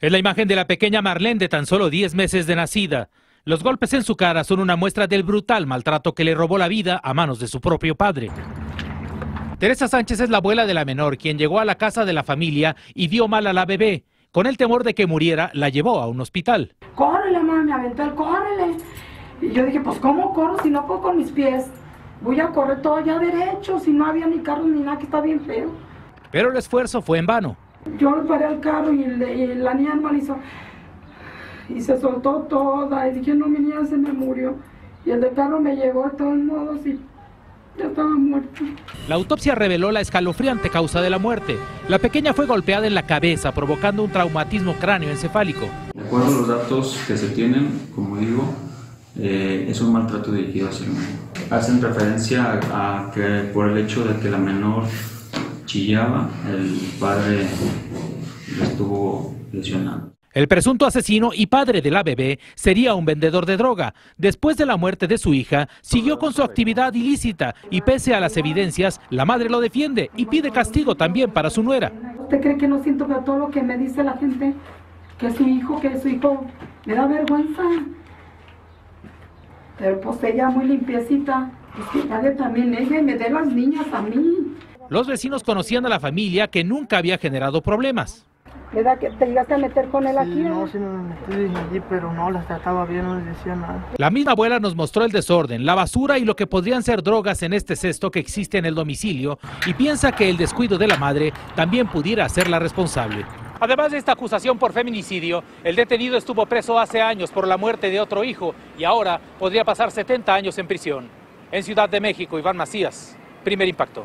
Es la imagen de la pequeña Marlene de tan solo 10 meses de nacida. Los golpes en su cara son una muestra del brutal maltrato que le robó la vida a manos de su propio padre. Teresa Sánchez es la abuela de la menor, quien llegó a la casa de la familia y vio mal a la bebé. Con el temor de que muriera, la llevó a un hospital. Córrele, mamá, me aventó el córrele. Y yo dije, pues ¿cómo corro si no puedo con mis pies? Voy a correr todo allá derecho, si no había ni carro ni nada, que está bien feo. Pero el esfuerzo fue en vano. Yo le paré al carro y, le- y la niña mal hizo. Y se soltó toda. Y dije, no, mi niña se me murió. Y el de carro me llegó de todos modos y ya estaba muerto. La autopsia reveló la escalofriante causa de la muerte. La pequeña fue golpeada en la cabeza, provocando un traumatismo cráneoencefálico. De acuerdo a los datos que se tienen, como digo, eh, es un maltrato dirigido hacia el menor. Hacen referencia a, a que por el hecho de que la menor chillaba, el padre estuvo lesionado. El presunto asesino y padre de la bebé sería un vendedor de droga. Después de la muerte de su hija, siguió con su actividad ilícita y pese a las evidencias, la madre lo defiende y pide castigo también para su nuera. ¿Usted cree que no siento que todo lo que me dice la gente? Que su hijo, que su hijo, me da vergüenza. Pero pues ella muy limpiecita. Pues que también ella y me dé las niñas a mí. Los vecinos conocían a la familia que nunca había generado problemas. ¿Verdad que te llegaste a meter con él Sí, aquí? no, eh? sí me metí allí, pero no, las trataba bien, no les decía nada. La misma abuela nos mostró el desorden, la basura y lo que podrían ser drogas en este cesto que existe en el domicilio y piensa que el descuido de la madre también pudiera ser la responsable. Además de esta acusación por feminicidio, el detenido estuvo preso hace años por la muerte de otro hijo y ahora podría pasar 70 años en prisión. En Ciudad de México, Iván Macías, primer impacto.